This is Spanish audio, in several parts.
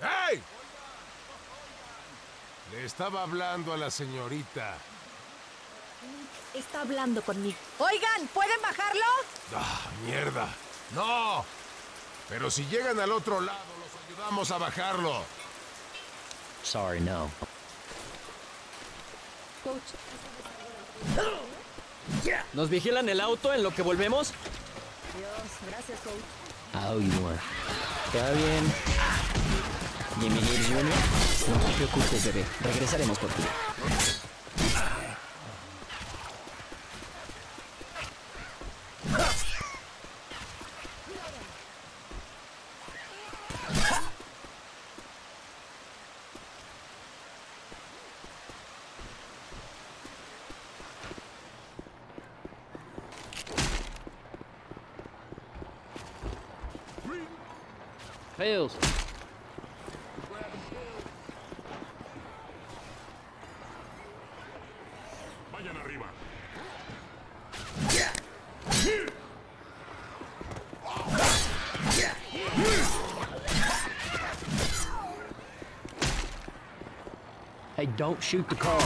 ¡Hey! Le estaba hablando a la señorita. Está hablando conmigo. Oigan, ¿pueden bajarlo? ¡Ah, mierda! ¡No! Pero si llegan al otro lado, los ayudamos a bajarlo. Sorry, no. ¿Nos vigilan el auto en lo que volvemos? Dios, gracias, coach. I owe you. ¿Está bien? Lee Jr. No te preocupes, bebé. Regresaremos por ti. Fails. Don't shoot the car.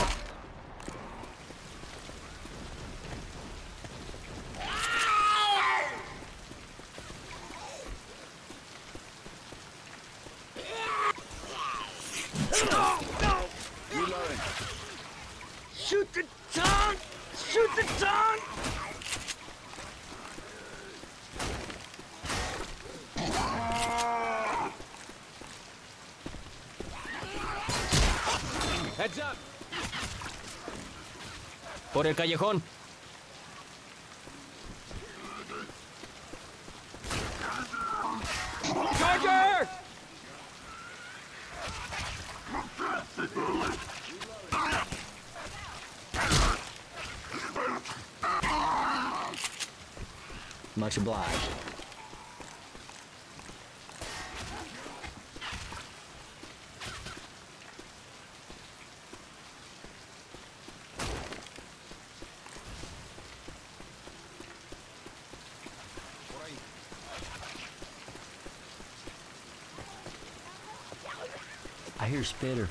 Shoot the tongue! Shoot the tongue! Heads up! Por el callejón. Charger! Much obliged. I hear Spitter.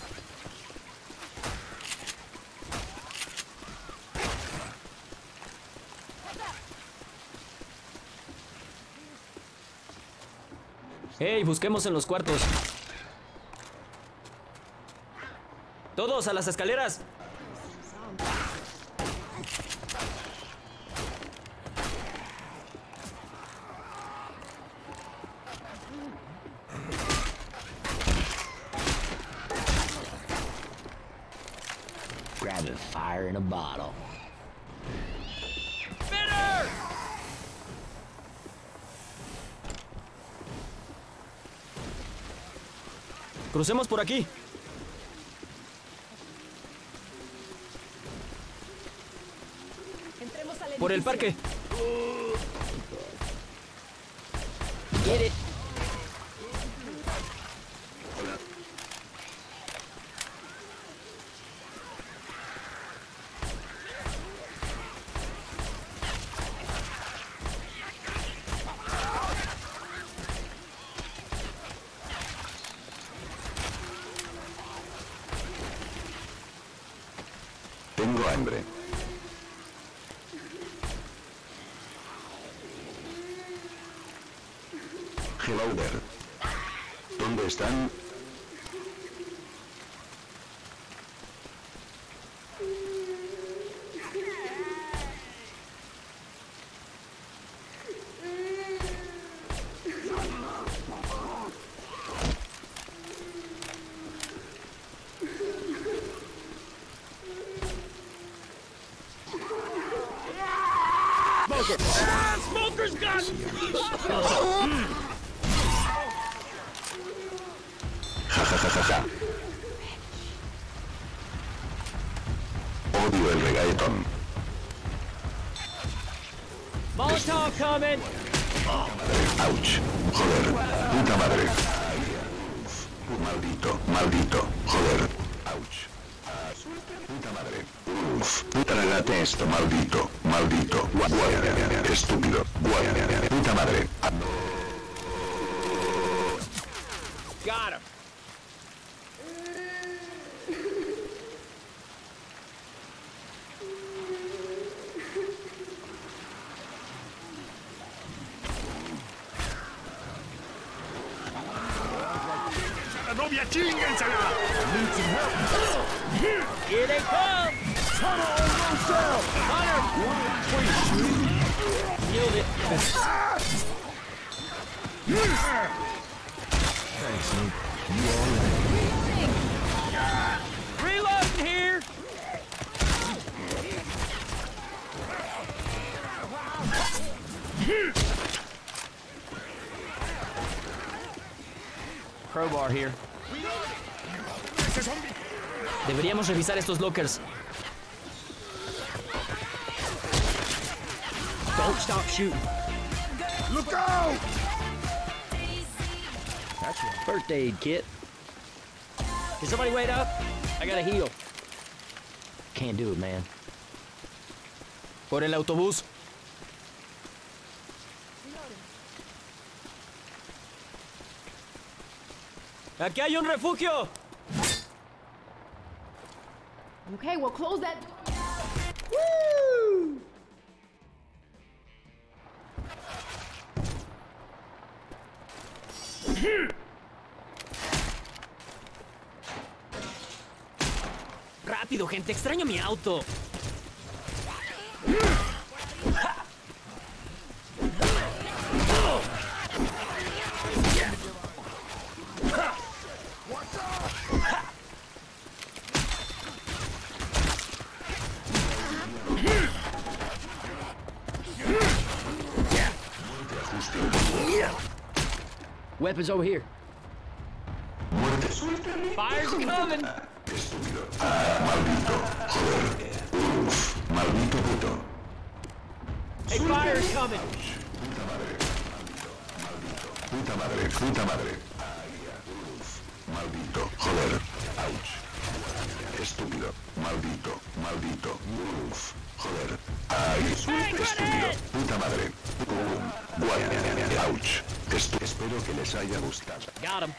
Hey, busquemos en los cuartos. Todos a las escaleras. Crucemos por aquí. Entremos al Por el edificio. parque. Get it. Hello there. ¿Dónde están? Ouch. Joder. Puta madre. Maldito, maldito. Joder. Ouch. Puta madre. Uf. Trágate esto, maldito. Maldito. Guay, estúpido. Guay, puta madre. Got him. Thanks, Luke. You all right. Reloading here! Crowbar here. Deberíamos revisar estos lockers. Don't stop shooting. ¡Look your First aid kit. Can somebody wait up? I gotta heal. Can't do it, man. Por el autobús. ¡Aquí hay un refugio! Okay, well, close that. ¡Rápido, gente! ¡Extraño mi auto! Weapons over here. Fire's coming! Maldito. Joder. Uf. Maldito puto. Hey, fire's coming! Puta madre, puta madre. Ay, Maldito. Joder. Ouch. Estúpido. Maldito. Maldito. Uf. Joder. Ay. Estúpido. Puta madre. Pum. Guay. Ouch. Esto espero que les haya gustado. Got him.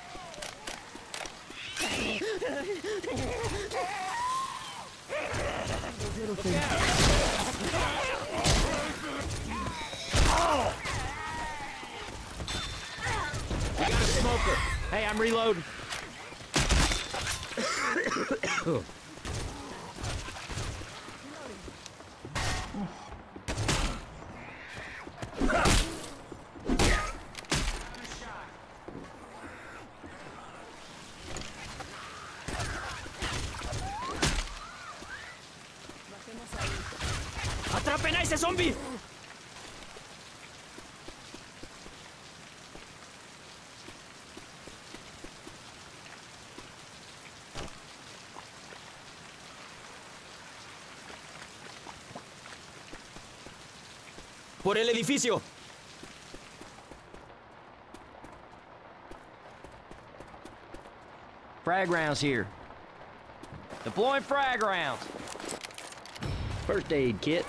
We got a smoker. Hey, I'm reloading. ¡Atrapen a ese zombie! Por el edificio. Frag rounds here. Deploying frag rounds. First aid kit.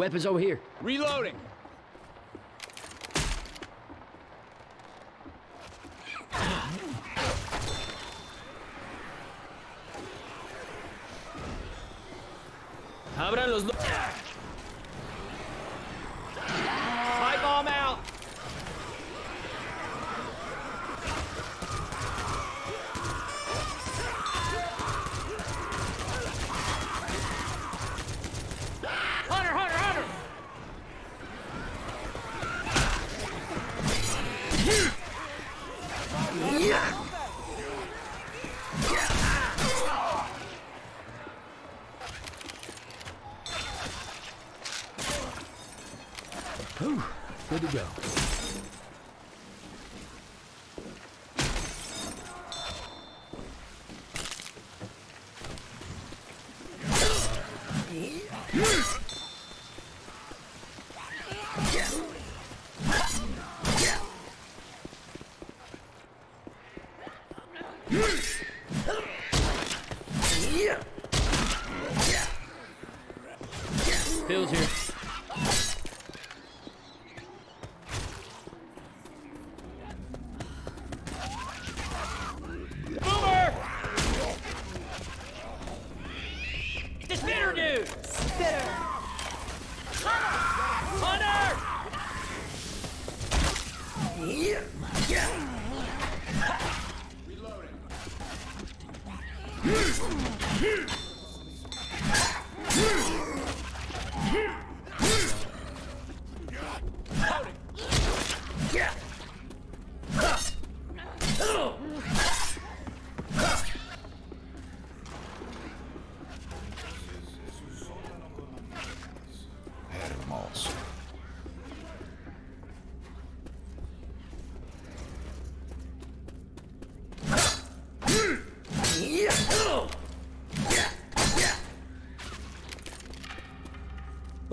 Weapons over here. Reloading.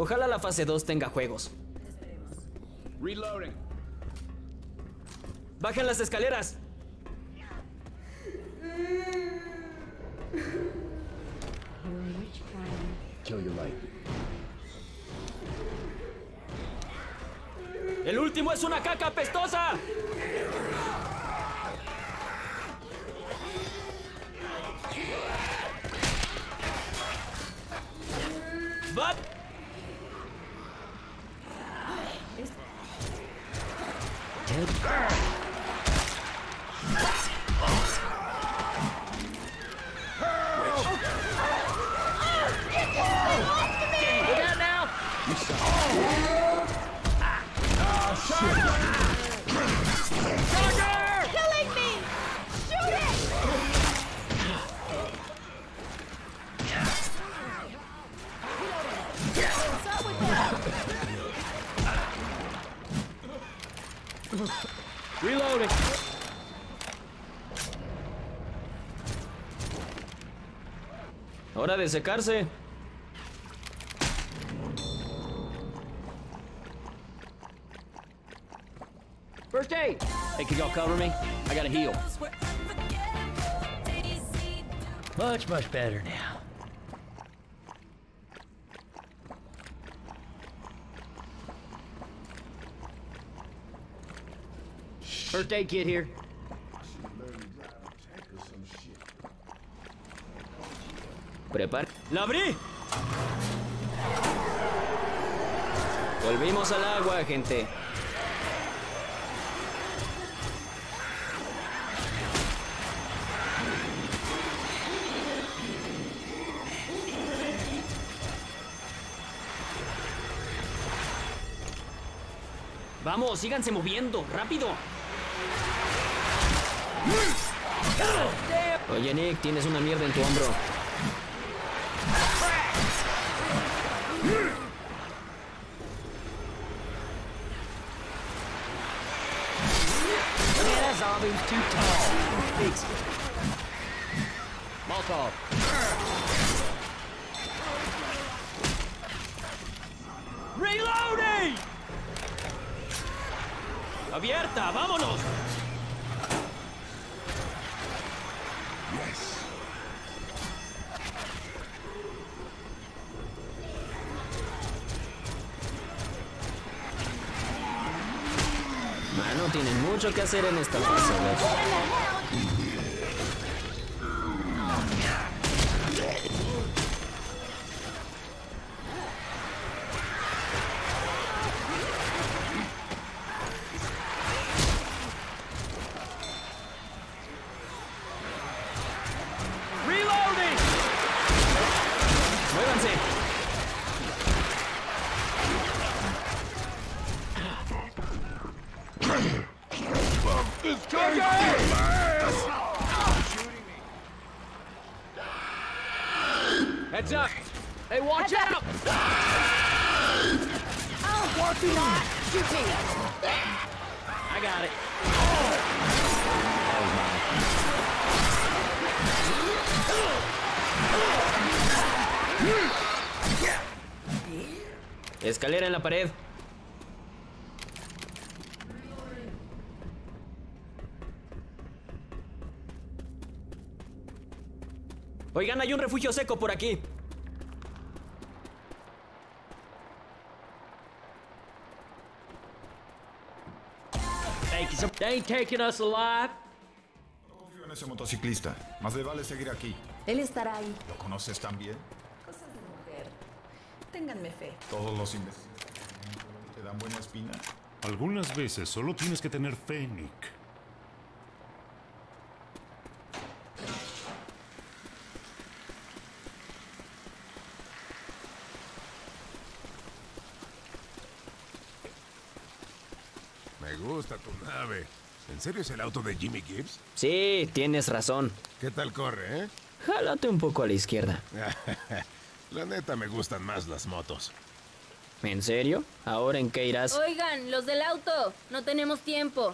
Ojalá la fase 2 tenga juegos. Reloading. ¡Bajen las escaleras! ¡El último es una caca apestosa! ¡Va! Bang! Reloading. Hora de secarse. First aid. Hey, can y'all cover me? I gotta heal. Much, much better now. First aid here. Prepar. ¡La abrí! Volvimos al agua, gente. Vamos, síganse moviendo, rápido. Oye, Nick, tienes una mierda en tu hombro. ¡Reloading! ¡Abierta! ¡Vámonos! Mucho que hacer en esta fase, Oigan, hay un refugio seco por aquí. Thank you. so- They ain't taking us alive. Confío en ese motociclista. Más le vale seguir aquí. Él estará ahí. ¿Lo conoces también? Cosas de mujer. Ténganme fe. Todos los imbéciles te dan buena espina. Algunas veces solo tienes que tener fe, Nick. Me tu nave. ¿En serio es el auto de Jimmy Gibbs? Sí, tienes razón. ¿Qué tal corre, eh? Jálate un poco a la izquierda. La neta me gustan más las motos. ¿En serio? ¿Ahora en qué irás? Oigan, los del auto, no tenemos tiempo.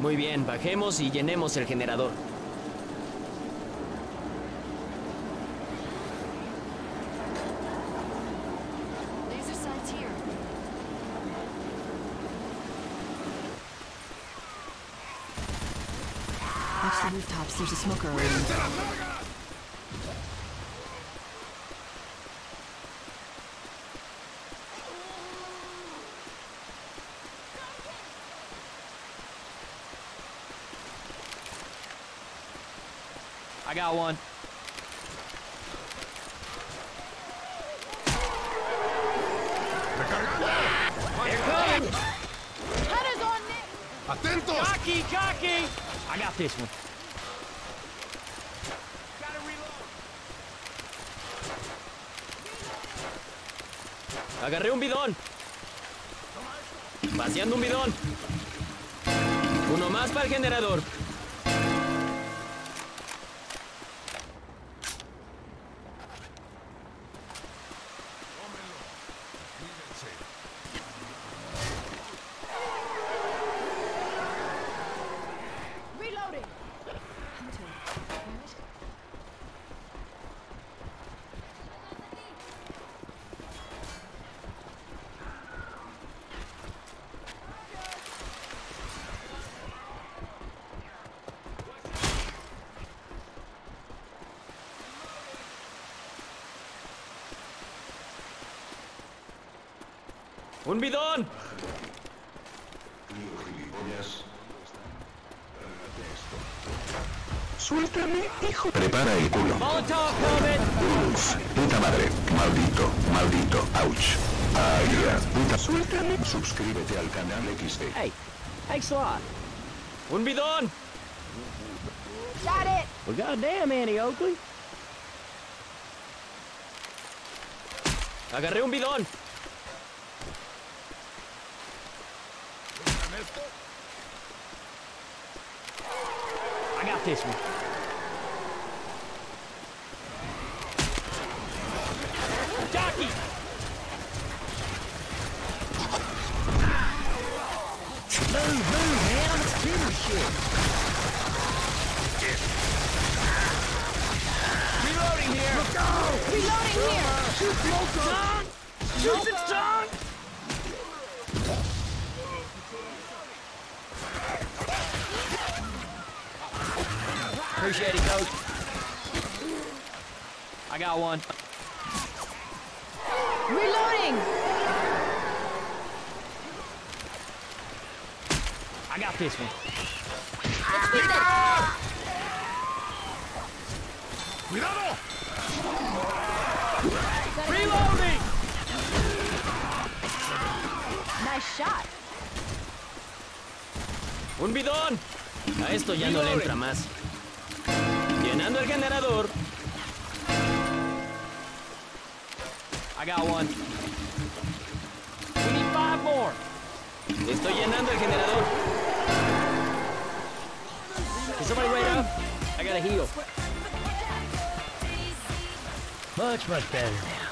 Muy bien, bajemos y llenemos el generador. There's a smoker around. I got one. ¡Recargando! Hunters on Nick! ¡Atentos! Jockey, jockey! I got this one. Agarré un bidón. Vaciando un bidón. Uno más para el generador. Reloading! ¡Un bidón! Suéltame, hijo. Prepara el culo. Uf, puta madre, maldito, maldito, ouch. Ay, ya, puta, suéltame. Suscríbete al canal XD. Hey, thanks a lot. ¡Un bidón! Shot it! Well, goddamn, Annie Oakley. Agarré un bidón. I got this one. Jockey! Move, move, man. I'm a computer shit. Reloading here! Reloading here! John! Shoot the Appreciate it, coach. I got one. Reloading! I got this one. ¡Cuidado! Reloading! Nice shot! ¡Un bidón! A esto ya no le entra más. Llenando el generador. I got one. We need five more. Estoy llenando el generador. Can somebody wait up? I gotta heal. Much, much better now.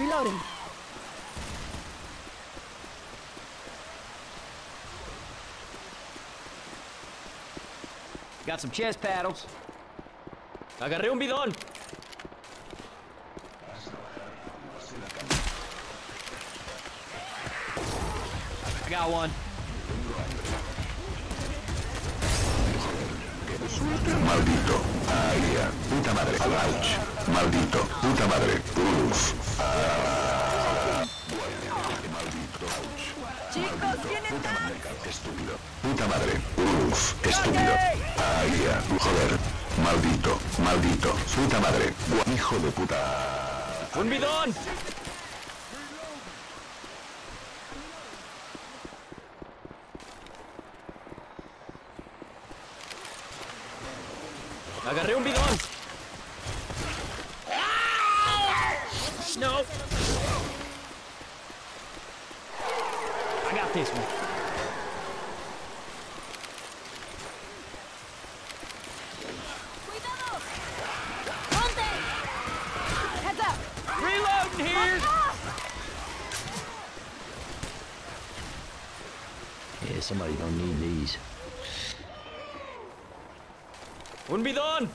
Reloading! Got some chest paddles. Agarré un bidón. I got one. Maldito. Ay, ya, puta madre. Ouch. Maldito, puta madre. Uf. Ah. Puta madre, estúpido. Puta madre. Uf, estúpido. Ay, ya, joder. Maldito, maldito. Puta madre. Gua- Hijo de puta. ¡Un bidón! Agarré un bidón. No. Yeah, one. somebody's gonna need these. Wouldn't be done!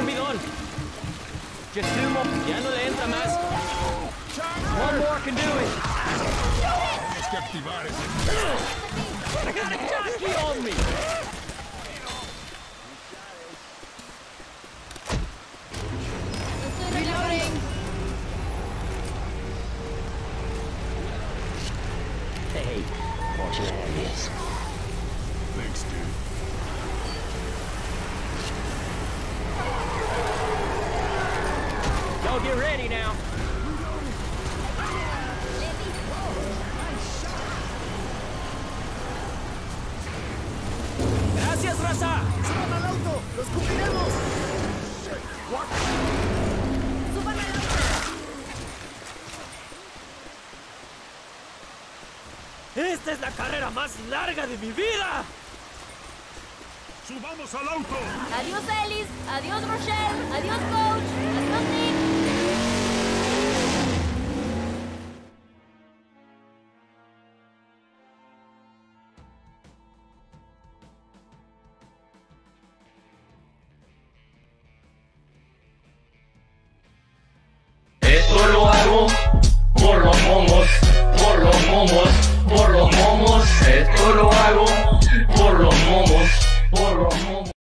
Agarré un bidón. Just two more. Ya no le entra más. One more can do it. Que activar ese... I got a jockey on me. ¡Esta es la carrera más larga de mi vida! ¡Subamos al auto! Adiós, Ellis. Adiós, Rochelle. Adiós, Coach. Adiós, Nick.